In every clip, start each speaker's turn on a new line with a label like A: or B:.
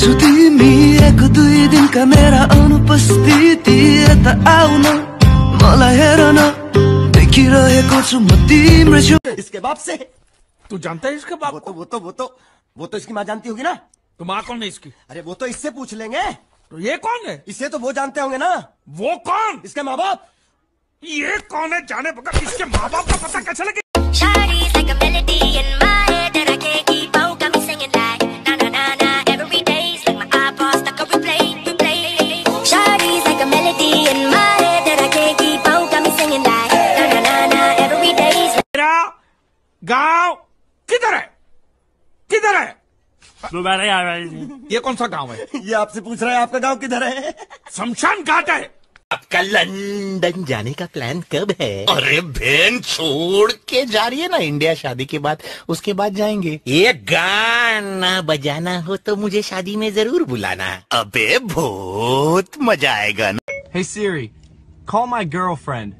A: राख्छु तिमी एक दुई दिनका मेरा अनुपस्थिति यता आउन मलाई हेर न देखिरहेको छु म तिम्रो छु
B: इसके बाप से
C: तू जानता है इसके बाप
B: वो तो वो तो वो तो वो तो इसकी माँ जानती होगी ना
C: तो माँ कौन है इसकी
B: अरे वो तो इससे पूछ लेंगे
C: तो ये कौन है
B: इसे तो वो जानते होंगे ना
C: वो कौन
B: इसके माँ बाप
C: ये कौन है जाने बगैर इसके माँ बाप का पता कैसे लगे गाँव किधर है? किधर है? ये कौन सा गाँव है?
B: ये आपसे पूछ रहा है आपका गाँव किधर है?
C: शमशान घाट है।
D: आपका लंदन जाने का प्लान कब है? अरे बहन छोड़ के जा रही है ना इंडिया शादी के बाद उसके बाद जाएँगे। ये गाना बजाना हो तो मुझे शादी में ज़रूर बुलाना। अबे बहुत मज़ा आएगा ना।
E: Hey Siri, call my girlfriend.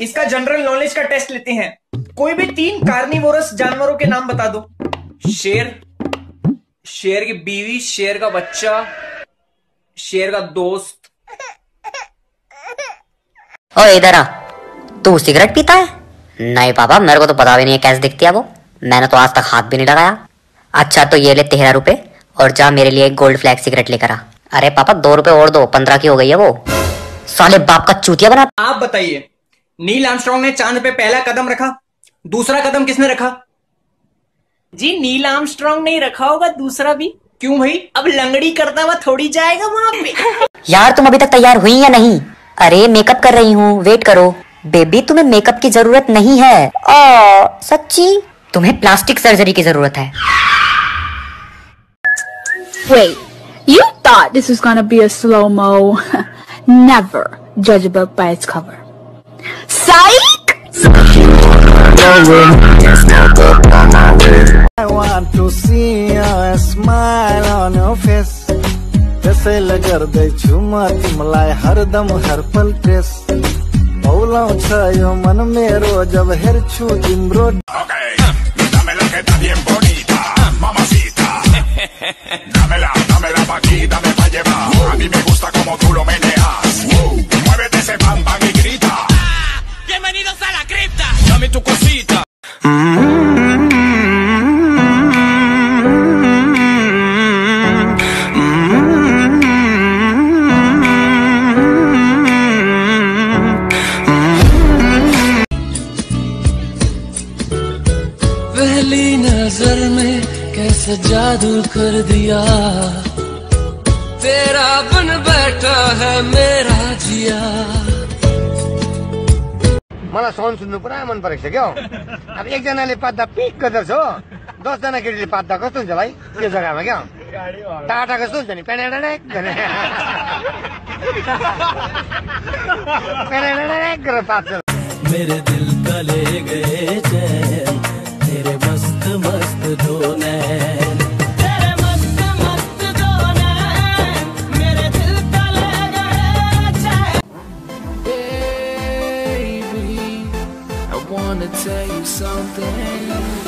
F: इसका जनरल नॉलेज का टेस्ट लेते हैं। कोई भी तीन कार्निवोरस जानवरों के नाम बता दो। शेर शेर की बीवी शेर का बच्चा शेर का दोस्त।
G: ओ इधर आ। तू सिगरेट पीता है? नहीं पापा मेरे को तो पता भी नहीं है कैसे दिखती है वो। मैंने तो आज तक हाथ भी नहीं लगाया। अच्छा तो ये ले तेरह रुपए और जा मेरे लिए एक गोल्ड फ्लैग सिगरेट लेकर आ। अरे पापा दो रुपए और दो पंद्रह की हो गई है वो। साले बाप का चूतिया बना
F: आप बताइए नील आर्मस्ट्रॉन्ग ने चाँद पे पहला कदम रखा दूसरा कदम किसने रखा? जी नील आर्मस्ट्रॉन्ग नहीं रखा होगा दूसरा भी। क्यों भाई? अब लंगड़ी करता हुआ थोड़ी जाएगा वहाँ पे।
G: यार तुम अभी तक तैयार हुई या नहीं? अरे मेकअप कर रही हूँ वेट करो। बेबी तुम्हें मेकअप की ज़रूरत नहीं है। ओ सच्ची? तुम्हें प्लास्टिक सर्जरी की ज़रूरत है।
H: Wait, you thought this was gonna be a slow-mo. Never judge a book by its cover. Psych!
I: I want to see a smile on your face. त्यसैले गर्दैछु म तिमीलाई हरदम हर पल ट्रेस औलाउँछ यो मन मेरो जब हेर्छु तिम्रो
C: Dámela que está bien bonita,
A: पहली नज़र में कैसे जादू कर दिया? तेरा बन बैठा है मेरा जिया।
I: मलाई सन सुन्नु पुरा मन परेको छ क्या। अब एकजनाले पात्दा पिक गर्दछ हो। दसजना केटीले पात्दा कस्तो हुन्छ भाइ? त्यो जग्गामा क्या टाटा कस्तो हुन्छ नि? गरेर पात्छ
A: मेरे दिल गए चैन। तेरे मस्त मस्त tell you something